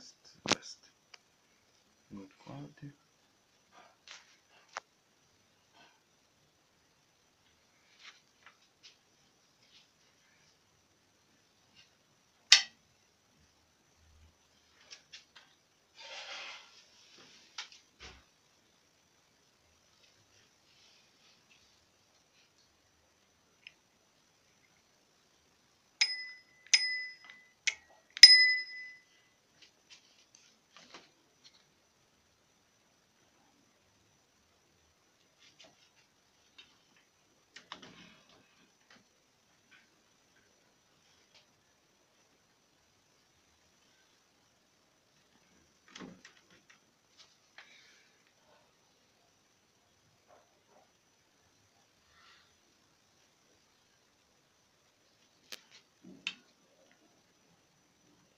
best best. Good quality.